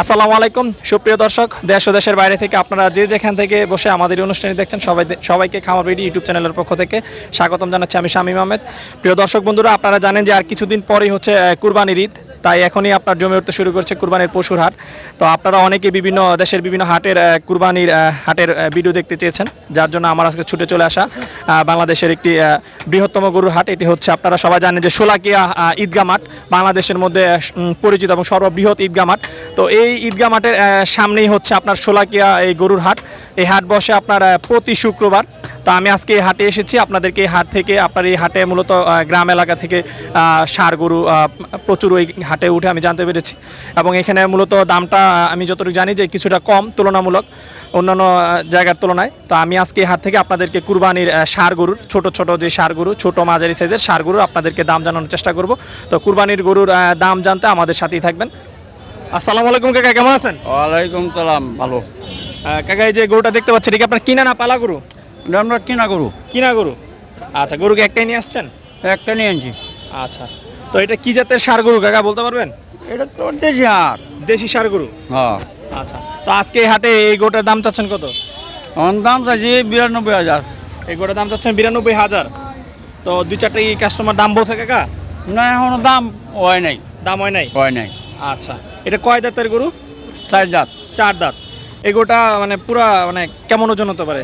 আসসালামু আলাইকুম। সুপ্রিয় দর্শক দেশ ও দেশের বাইরে থেকে আপনারা যে যেখান থেকে বসে আমাদের অনুষ্ঠানে দেখছেন সবাই সবাইকে খামার বেডি ইউটিউব চ্যানেলের পক্ষ থেকে স্বাগতম জানাচ্ছি আমি শামীম আহমেদ। প্রিয় দর্শক বন্ধুরা আপনারা জানেন যে আর কিছুদিন পরেই হচ্ছে কুরবানির ঈদ। তাই এখনই আপনার জমে উঠতে শুরু করছে কুরবানির পশুর হাট। তো আপনারা অনেকে বিভিন্ন দেশের বিভিন্ন হাটের কুরবানির হাটের ভিডিও দেখতে চেয়েছেন যার জন্য আমার আজকে ছুটে চলে আসা বাংলাদেশের একটি বৃহত্তম গরুর হাট। এটি হচ্ছে আপনারা সবাই জানেন যে সোলাকিয়া আহ, ঈদগাহ মাঠ বাংলাদেশের মধ্যে পরিচিত এবং সর্ববৃহৎ ঈদগা মাঠ। তো এই ঈদগাহ মাঠের সামনেই হচ্ছে আপনার সোলাকিয়া এই গরুর হাট। এই হাট বসে আপনার প্রতি শুক্রবার। তো আমি আজকে এই হাটে এসেছি। আপনাদেরকে এই হাট থেকে, আপনার এই হাটে মূলত গ্রাম এলাকা থেকে ষাঁড় গরু প্রচুর ওই হাটে উঠে আমি জানতে পেরেছি। এবং এখানে মূলত দামটা আমি যতটুকু জানি যে কিছুটা কম, তুলনামূলক, অন্যান্য জায়গার তুলনায়। তো আমি আজকে এই হাট থেকে আপনাদেরকে কুরবানির সার গরুর, ছোট ছোট যে সার গরু, ছোট মাঝারি সাইজের সার গরু আপনাদেরকে দাম জানানোর চেষ্টা করব। তো কুরবানির গরুর দাম জানতে আমাদের সাথেই থাকবেন। আসসালামু আলাইকুম কাকা কেমন আছেন? ওয়ালাইকুম সালাম ভালো। কাকা এই যে গরুটা দেখতে পাচ্ছি এটা কি আপনার কিনা না পালা গরু? আমরা কিনা করু কিনা গরু? আচ্ছা গরুকে একটাই নিয়ে আসছেন? একটা নিয়ে আনছি। আচ্ছা তো এটা কি জাতের সার গরু কাকা বলতে পারবেন? এটা তো দেশি হাট দেশি সার গরু? হ্যাঁ। আচ্ছা তো আজকে এই হাটে এই গোটার দাম চাচ্ছেন কত? আমার দাম চাইছি বিরানব্বই হাজার। এই গোটার দাম চাচ্ছেন বিরানব্বই হাজার। তো দুই চারটে কাস্টমার দাম বলছে কাকা? না এখনও দাম হয় নাই। দাম হয় নাই? হয় নাই। আচ্ছা এটা কয় দাঁতের গরু? চার জাত চার দাঁত। এই গোটা মানে পুরা মানে কেমন ওজন হতে পারে?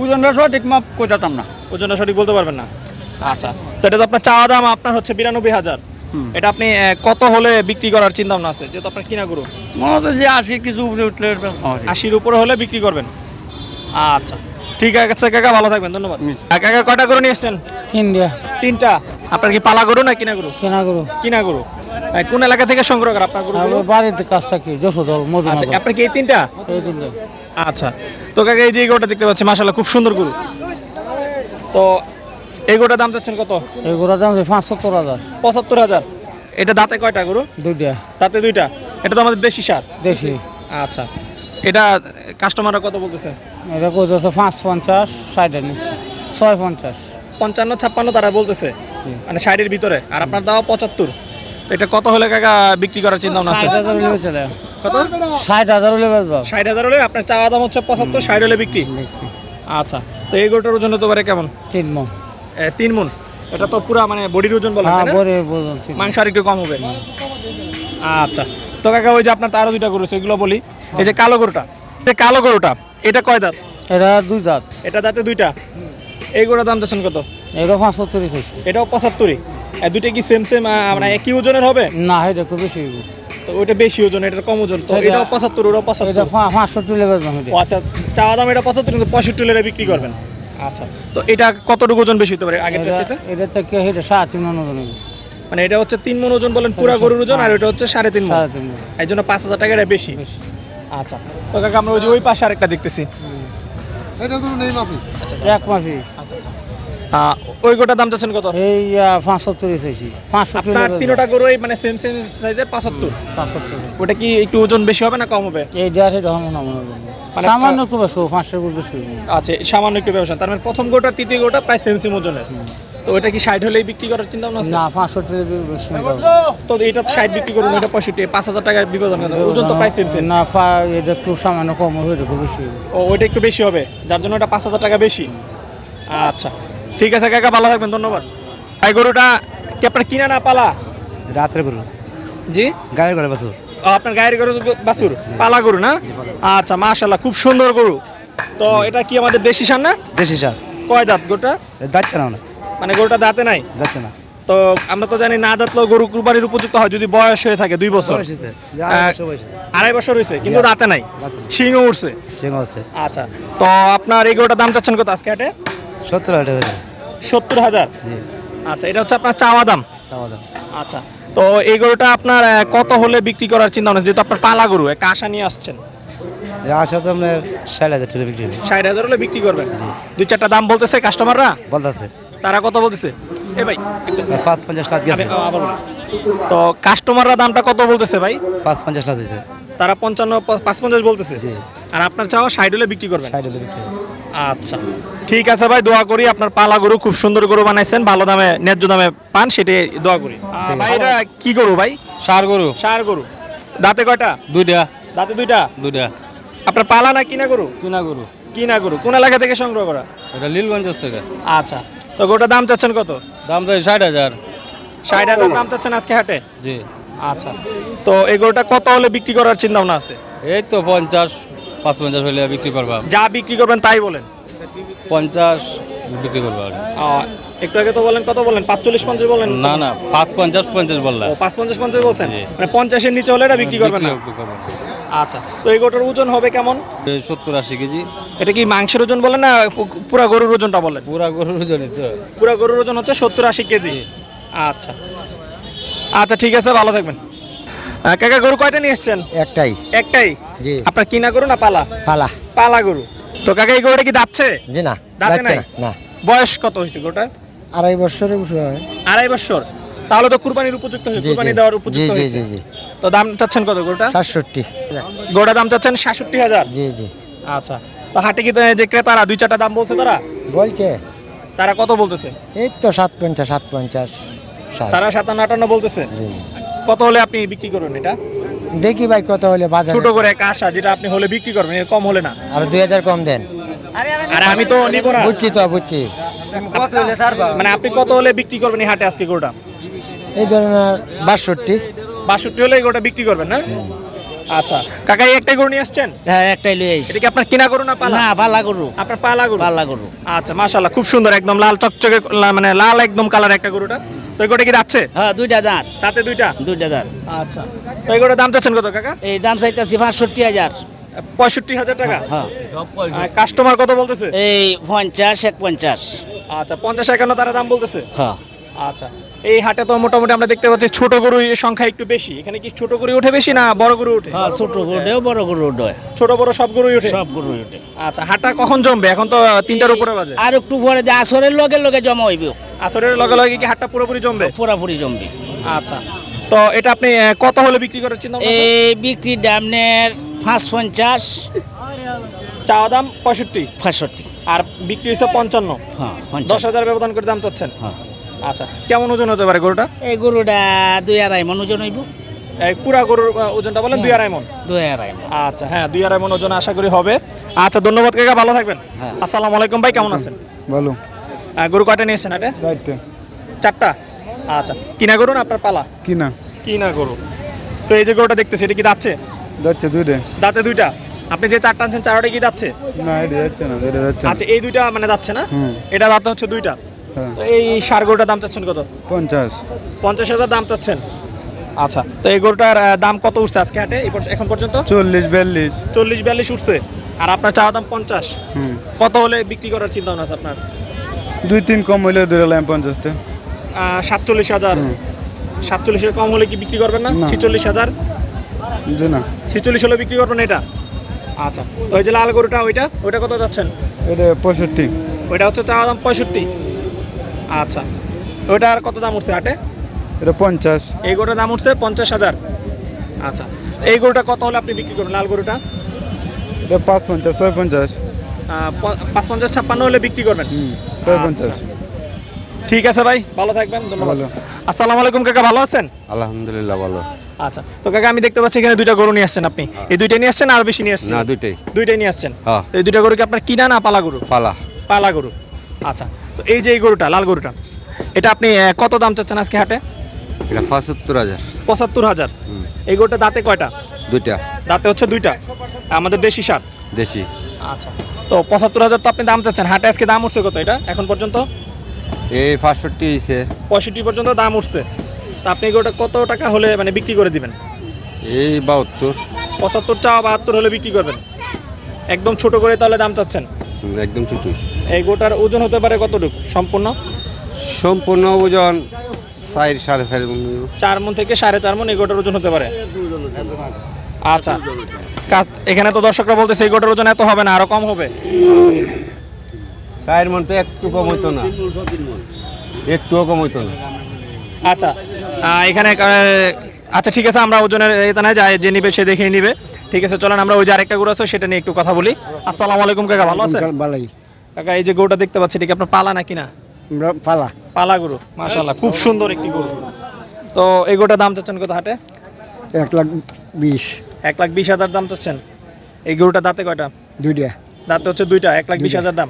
ওজনটা সঠিক মাপ কোথাতাম না। ওজনটা সঠিক বলতে পারবেন না? আচ্ছা। তো এটা তো আপনার চাওয়া দাম আপনার হচ্ছে বিরানব্বই হাজার। এটা আপনি কত হলে বিক্রি করার চিন্তা ভাবনা আছে? যেহেতু আপনার কিনা গরু। মনে হচ্ছে যে আসি কিছু উপরে উঠলে আশির উপরে হলে বিক্রি করবেন? আচ্ছা। ঠিক আছে কাকা ভালো থাকবেন ধন্যবাদ। কাকা কটা গরু নিয়ে এসছেন? ইন্ডিয়া তিনটা? আপনার কি পালা গরু না কিনা গরু? কিনা গরু। কিনা গরু। কোন এলাকা থেকে সংগ্রহ করেন আপনার গরুগুলো? বাড়িতে কাজটা কি? যশোদল আচ্ছা আপনার কি এই তিনটা? এই তিনটে। আচ্ছা তো কাকা এই যে এই গরুটা দেখতে পাচ্ছি মাশাল্লাহ খুব সুন্দর গরু। তো এই গরুটার দাম চাচ্ছেন কত? এগুলো দাম হচ্ছে পাঁচ সত্তর হাজার। পঁচাত্তর হাজার। এটা দাঁতে কয়টা গরু? দুইটা। দাঁতে দুইটা। এটা তো আমাদের দেশি সার। দেশি। আচ্ছা এটা কাস্টমাররা কত বলতেছে? এটা ষাট নিচ্ছে ছয় পঞ্চাশ। পঞ্চান্ন ছাপ্পান্ন তারা বলতেছে। মানে ষাটের ভিতরে। আর আপনার দাও পঁচাত্তর। এটা কত হলে কাকা বিক্রি করার চিন্তা ভাবনা আছে? কত? ষাট হাজার হলে বেচবা। ষাট হাজার হলে আপনার চাওয়া দাম হচ্ছে পঁচাত্তর ষাট হলে বিক্রি? আচ্ছা তো এই গরুটার ওজন হতে পারে কেমন? তিন মন। এ, তিন মন? এটা তো পুরা মানে বডির ওজন বলা হ্যাঁ হয়। মাংস আর একটু কম হবে। আচ্ছা তো কাকা ওই যে আপনার তো আরও দুইটা গরু এগুলো বলি। এই যে কালো গরুটা এই কালো গরুটা এটা কয় দাঁত? এটা দুই দাঁত। এটা দাঁতে দুইটা? এই গরুটার দাম যাচ্ছেন কত? এটা পাঁচ সত্তরই চাইছে। এটাও পঁচাত্তরই? আর দুইটা কি সেম সেম মানে একই ওজনের হবে? না এটা একটু বেশি হইব। তো ওইটা বেশি ওজন এটা কম ওজন। তো এটা- পঁচাত্তর এটা পঁচাত্তর। পা- পাঁচষট্টি হলে বেচবা আচ্ছা চাওয়া দাম এটা পঁচাত্তর কিন্তু পঁয়ষট্টি লেরে বিক্রি করবেন। আচ্ছা তো এটা কতটুকু ওজন বেশি হতে পারে আগেরটার এটা চাইতে? এটা থেকে এটা সাড়ে তিন মন ওজন। মানে এটা হচ্ছে তিন মন ওজন বলেন পুরা গরুর ওজন আর এটা হচ্ছে সাড়ে তিন মন। মন। এই জন্য পাঁচ হাজার টাকা এটা বেশি। আচ্ছা তো কাকা আমরা ওই যে ওই পাশে আরেকটা দেখতেছি। এটা ধরুন এই মাপি। এক মাফি আচ্ছা আচ্ছা। ওই গোটার দাম চাচ্ছেন কত? এই পাঁচ সত্তরই চাইছি। আপনার তিনোটা গরু মানে সেম সেম সাইজের পাঁচাত্তর পাঁচষট্টি ওটা কি একটু ওজন বেশি হবে না কম হবে? এই দেড় হবে। মনে সামান্য একটু বেশি পাঁচশো বেশি আচ্ছা সামান্য একটু ব্যবসা। তার মানে প্রথম গোটা তৃতীয় গোটা প্রায় সেম সেম ওজনের। তো ওটা কি ষাট হলেই বিক্রি করার চিন্তা ভাবনা না পাঁচষট্টি হবে। তো এটা ষাট বিক্রি করুন এটা পঁয়ষট্টি পাঁচ হাজার টাকার বিভাজন ওজন তো প্রায় সেম সেম না এটা একটু সামান্য কম একটু বেশি ও ওইটা একটু বেশি হবে যার জন্য এটা পাঁচ হাজার টাকা বেশি। আচ্ছা। ঠিক আছে কাকা ভালো থাকবেন ধন্যবাদ। এই গরুটা কি আপনার কিনা না পালা? রাতের গরু। জি? গায়ের বাসু ও, আপনার গায়ের গরু বাছুর পালা গরু না? আচ্ছা মাশাল্লাহ খুব সুন্দর গরু। তো এটা কি আমাদের দেশি সার না? দেশি সার। কয় দাঁত গরুটা? যাচ্ছে না না মানে গরুটা দাঁতে নাই? যাচ্ছে না। তো আমরা তো জানি না দাঁতলেও গরু কুরবানির উপযুক্ত হয় যদি বয়স হয়ে থাকে দুই বছর। আড়াই বছর বছর হয়েছে কিন্তু দাঁতে নাই। নাই। শিংও উঠছে। আচ্ছা তো আপনার এই গরুটার দাম চাচ্ছেন কত আজকে হাটে? সত্তর হাজার সত্তর হাজার। আচ্ছা এটা হচ্ছে আপনার চাওয়া দাম? চাওয়া দাম। আচ্ছা তো এই গরুটা আপনার কত হলে বিক্রি করার চিন্তা ভাবনা? যেহেতু আপনার পালা গরু একটা আশা নিয়ে আসছেন। আশা তো আপনার ষাট হাজার বিক্রি ষাট হাজার হলে বিক্রি করবেন? দুই চারটা দাম বলতেছে কাস্টমাররা বলতেছে। তারা কত বলতেছে? এ ভাই। পাঁচ পঞ্চাশ লাখ গেছে। আমি- আবার বলুন। তো কাস্টমাররা দামটা কত বলতেছে ভাই? পাঁচ পঞ্চাশ লাখ দিতে তারা পঞ্চান্ন পাঁচ পঞ্চাশ বলতেছে। আর আপনার চাওয়া ষাট হলে বিক্রি করবেন? ষাট হলে বিক্রি হবে। আচ্ছা। ঠিক আছে ভাই দোয়া করি আপনার পালা গরু খুব সুন্দর গরু বানাইছেন ভালো দামে ন্যায্য দামে পান সেটাই দোয়া করি। ভাই এটা কি গরু ভাই? সার গরু। সার গরু। দাঁতে কয়টা? দুইটা। দাঁতে দুইটা? দুইটা। আপনার পালা না কিনা গরু? কিনা গরু। কিনা গরু। কোন এলাকা থেকে সংগ্রহ করা? এটা লীলগঞ্জ থেকে। আচ্ছা। তো গরুটার দাম চাচ্ছেন কত? দাম তো ষাট হাজার। ষাট হাজার দাম চাচ্ছেন আজকে হাটে? জি। আচ্ছা। তো এই গরুটা কত হলে বিক্রি করার চিন্তা ভাবনা আছে? এই তো পঞ্চাশ পাঁচ পঞ্চাশ হলে বিক্রি করবা। যা বিক্রি করবেন তাই বলেন। পঞ্চাশ বিক্রি করবা একটু আগে তো বলেন কত বলেন? পাঁচচল্লিশ পঞ্চাশ বলেন? না না পাঁচ পঞ্চাশ পঞ্চাশ বললা। পাঁচ পঞ্চাশ পঞ্চাশ বলছেন? মানে পঞ্চাশের নিচে হলে এটা বিক্রি করবেন না? আচ্ছা তো এই গরুটার ওজন হবে কেমন? সত্তর আশি কেজি। এটা কি মাংসের ওজন বলেন না পুরা গরুর ওজনটা বলেন? পুরা গরুর ওজনই তো। পুরা গরুর ওজন হচ্ছে সত্তর আশি কেজি। আচ্ছা। আচ্ছা ঠিক আছে ভালো থাকবেন। কাকা গরু কয়টা নিয়ে এসছেন? একটাই। একটাই? জি। আপনার কিনা গরু না পালা? পালা। পালা গরু। তো কাকা এই গরুটা কি দাচ্ছে জি না দাঁতে নাই? না, বয়স কত হয়েছে গরুটার? আড়াই বছরের আড়াই বছর। তাহলে তো কুরবানির উপযুক্ত হয়েছে কুরবানি দেওয়ার উপযুক্ত হয়েছে। জি জি। তো দাম চাচ্ছেন কত গরুটা? সাতষট্টি। গরুটার দাম চাচ্ছেন সাতষট্টি হাজার। জি জি। আচ্ছা। তো হাটে কি যে ক্রেতারা দুই চারটা দাম বলছে তারা? বলছে। তারা কত বলতেছে? এই তো সাত পঞ্চাশ সাত পঞ্চাশ ষাট। তারা সাতান্ন আটান্ন বলতেছে? জি, জি। কত হলে আপনি বিক্রি করবেন এটা? দেখি ভাই কত হলে বাজার। ছোট করে একটা আশা যেটা আপনি হলে বিক্রি করবেন এর কম হলে না? আর দুই হাজার কম দেন। আর আমি তো নিব না। বুঝছি তো বুঝছি। কত হলে মানে আপনি কত হলে বিক্রি করবেন এই হাটে আজকে গরুটা? এই ধরনের বাষট্টি। বাষট্টি হলে গোটা বিক্রি করবেন না? আচ্ছা। কাকা একটাই গরু নিয়ে আসছেন? হ্যাঁ একটাই লই আইছি এটা কি আপনার কিনা গরু না পালা? না পাল্লা গরু। আপনার পালা গরু? পাল্লা গরু। আচ্ছা মাশাল্লাহ খুব সুন্দর একদম লাল চকচকে লা- মানে লাল একদম কালার একটা গরুটা। তো এই কি যাচ্ছে? হ্যাঁ দুইটা দাঁত। তাতে দুইটা? দুইটা দাঁত। আচ্ছা। তো এই গরুটার দাম চাচ্ছেন কত কাকা? এই দাম চাইতেছি পাঁচষট্টি হাজার। পঁয়ষট্টি হাজার টাকা? হ্যাঁ কাস্টমার কত বলতেছে? এই পঞ্চাশ এক পঞ্চাশ। আচ্ছা পঞ্চাশ একান্ন তারা দাম বলতেছে? হ্যাঁ। আচ্ছা এই হাটে তো মোটামুটি আমরা দেখতে পাচ্ছি ছোট গরুর সংখ্যা একটু বেশি। এখানে কি ছোট গরু উঠে বেশি না বড় গরু উঠে? হ্যাঁ ছোট গরুটাও বড় গরু উঠে। ছোট বড় সব গরুই উঠে? সব গরু উঠে। আচ্ছা হাটটা কখন জমবে? এখন তো তিনটার উপরে বাজে। আর একটু পরে যে আসরের লগে লগে জমা হইব। আসরের লগে লগে কি হাটটা পুরোপুরি জমবে? পুরোপুরি জমবে। আচ্ছা তো এটা আপনি কত হলে বিক্রি করার চিন্তা? এই বিক্রির দামনের পাঁচ পঞ্চাশ চাওয়া দাম পঁয়ষট্টি। পঁয়ষট্টি। আর বিক্রি হচ্ছে পঞ্চান্ন। হ্যাঁ দশ পঞ্চাশ হাজার ব্যবধান করে দাম চাচ্ছেন। হ্যাঁ। আচ্ছা কেমন ওজন হতে পারে গরুটা? এই গরুটা দুই আড়াই মন ওজন হইব। এই পুরা গরুর ওজনটা বলেন দুই আড়াই মন দুই আড়াই মন আচ্ছা হ্যাঁ দুই আড়াই মন ওজন আশা করি হবে। আচ্ছা ধন্যবাদ কাকা ভালো থাকবেন। হ্যাঁ। আসসালামু আলাইকুম ভাই কেমন আছেন? আহ, গরু কয়টা নিয়েছেন এটা চারটে। চারটা? আচ্ছা কিনা গরু না আপনার পালা? কি না কিনা গরু। তো এই যে গরুটা দেখতেছি এটা কি দাচ্ছে যাচ্ছে দুইটে। দাঁতে দুইটা? আপনি যে চারটা আনছেন চারটা কি দাচ্ছে না এটা যাচ্ছে না এটা যাচ্ছে আচ্ছা এই দুইটা মানে যাচ্ছে না? এটা দাঁতে হচ্ছে দুইটা? এই সার গরুটার দাম চাচ্ছেন কত? পঞ্চাশ। পঞ্চাশ হাজার দাম চাচ্ছেন। আচ্ছা তো এই গরুটার দাম কত উঠছে আজকে হাটে? এখন পর্যন্ত? চল্লিশ বিয়াল্লিশ। চল্লিশ বিয়াল্লিশ উঠছে। আর আপনার চাওয়া দাম পঞ্চাশ। কত হলে বিক্রি করার চিন্তা ভাবনা আছে আপনার? দুই তিন কম হইলে ধরে লাম পঞ্চাশতে। সাতচল্লিশ হাজার। সাতচল্লিশের কম হলে কি বিক্রি করবেন না। ছিচল্লিশ হাজার। না। ছিচল্লিশ হলে বিক্রি করবেন এটা? আচ্ছা তো ওই যে লাল গরুটা ওইটা ওইটা কত যাচ্ছেন? এটা পঁয়ষট্টি। ওইটা হচ্ছে চাওয়া দাম পঁয়ষট্টি। আচ্ছা। ওইটা আর কত দাম উঠছে হাটে এটা পঞ্চাশ। এই গরুটার দাম উঠছে পঞ্চাশ হাজার। আচ্ছা। এই গরুটা কত হলে আপনি বিক্রি করবেন? লাল গরুটা? এটা পাঁচ পঞ্চাশ ছয় পঞ্চাশ। পাঁচ পঞ্চাশ ছাপ্পান্ন হলে বিক্রি করবেন? হুম ছয় আচ্ছা। পঞ্চাশ। ঠিক আছে ভাই ভালো থাকবেন ধন্যবাদ। ভালো। আসসালামু আলাইকুম কাকা ভালো আছেন? আলহামদুলিল্লাহ ভালো। আচ্ছা। তো কাকা আমি দেখতে পাচ্ছি এখানে দুইটা গরু নিয়ে আসছেন আপনি। এই দুইটা নিয়ে আসছেন আর বেশি নিয়ে আসছেন? না দুইটাই। দুইটাই নিয়ে আসছেন? হ্যাঁ। এই দুইটা গরু কি আপনার কিনা না পালা গরু? পালা। পালা গরু। আচ্ছা তো এই যে এই গরুটা লাল গরুটা এটা আপনি কত দাম চাচ্ছেন আজকে হাটে? এটা পঁচাত্তর হাজার। পঁচাত্তর হাজার। এই গরুটা দাঁতে কয়টা? দুইটা। দাঁতে হচ্ছে দুইটা। আমাদের দেশি সার? দেশি। আচ্ছা তো পঁচাত্তর হাজার তো আপনি দাম চাচ্ছেন। হাটে আজকে দাম উঠছে কত এটা এখন পর্যন্ত? এই পাঁচষট্টি হয়েছে পঁয়ষট্টি পর্যন্ত দাম উঠছে। তা আপনি ওটা কত টাকা হলে মানে বিক্রি করে দিবেন? এই বাহাত্তর। পঁচাত্তর চাওয়া বাহাত্তর হলে বিক্রি করবেন? একদম ছোট করে তাহলে দাম চাচ্ছেন? একদম ছুটুই। এই গোটার ওজন হতে পারে কতটুকু? সম্পূর্ণ? সম্পূর্ণ ওজন চার সাড়ে চার মণ। চার মন থেকে সাড়ে চার মন এই গোটার ওজন হতে পারে? আচ্ছা। এখানে তো দর্শকরা বলতেছে এই গোটার ওজন এত হবে না আরও কম হবে। চার মন তো একটু কম হইতো না। একটুও কম হইতো না। আচ্ছা। এখানে আচ্ছা ঠিক আছে আমরা ওজনের এটা না যাই যে নিবে সে দেখেই নিবে। ঠিক আছে চলেন আমরা ওই যে আরেকটা গরু আছে সেটা নিয়ে একটু কথা বলি। আসসালামু আলাইকুম কাকা ভালো আছেন? বালাই কাকা এই যে গরুটা দেখতে পাচ্ছি এটা কি আপনার পালা নাকি না? পালা। পালা গরু মাশাআল্লাহ খুব সুন্দর একটি গরু। তো এই গরুটার দাম চাচ্ছেন কত হাটে? এক লাখ বিশ। এক লাখ বিশ হাজার দাম চাচ্ছেন। এই গরুটা দাঁতে কয়টা? দুইটা। দাঁতে হচ্ছে দুইটা এক লাখ বিশ হাজার দাম।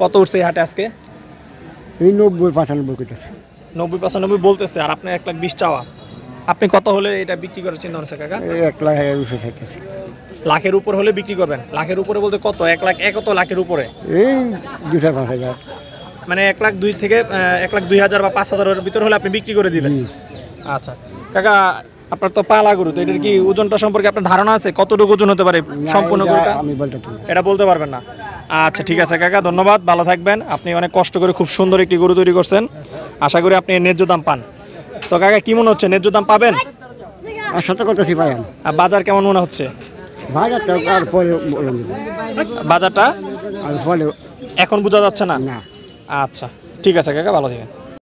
কত উঠছে এই হাটে আজকে? এই নব্বই পঁচানব্বই করতেছে নব্বই পঁচানব্বই বলতেছে আর আপনি এক লাখ বিশ চাওয়া। আপনি কত হলে এটা বিক্রি করার চিন্তা করছে কাকা? এক লাখ উঠে চাইতেছে। লাখের উপর হলে বিক্রি করবেন? লাখের উপরে বলতে কত? এক লাখ এক কত লাখের উপরে। এই দু চার পাঁচ হাজার। মানে এক লাখ দুই থেকে এক লাখ দুই হাজার বা পাঁচ হাজারের ভিতর হলে আপনি বিক্রি করে দিবেন। আচ্ছা। কাকা আপনার তো পালা গরু তো এটার কি ওজনটা সম্পর্কে আপনার ধারণা আছে? কতটুকু ওজন হতে পারে সম্পূর্ণ গরুটা? আমি বলতে এটা বলতে পারবেন না। আচ্ছা ঠিক আছে কাকা ধন্যবাদ ভালো থাকবেন। আপনি অনেক কষ্ট করে খুব সুন্দর একটি গরু তৈরি করছেন। আশা করি আপনি এর ন্যায্য দাম পান। তো কাকা কি মনে হচ্ছে? ন্যায্য দাম পাবেন? আর সাথে করতেছি ভাই আর বাজার কেমন মনে হচ্ছে? বাজারটা আর পরে বাজারটা? আর পরে এখন বোঝা যাচ্ছে না? না। আচ্ছা ঠিক আছে কাকা ভালো থাকেন।